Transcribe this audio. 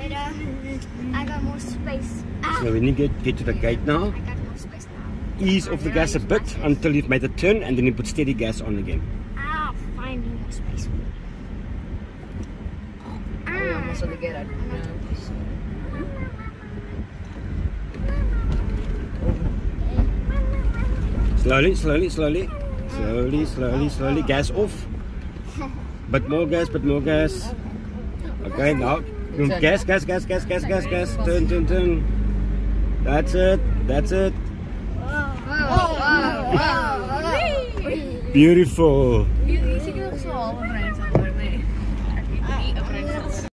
better. I got more space. Ah, So when you get, get to the gate now, I got more space now. ease off the gas a bit until you've made a turn and then you put steady gas on again. Ah, finally more space. Oh, yeah, Ah, masuk lagi ada. Slowly, slowly, slowly. Slowly, slowly, slowly. Gas off. But more gas, but more gas. Okay, now. Gas, gas, gas, gas, gas, gas, gas. Turn, turn, turn. That's it. That's it. Wow, wow, wow. Beautiful.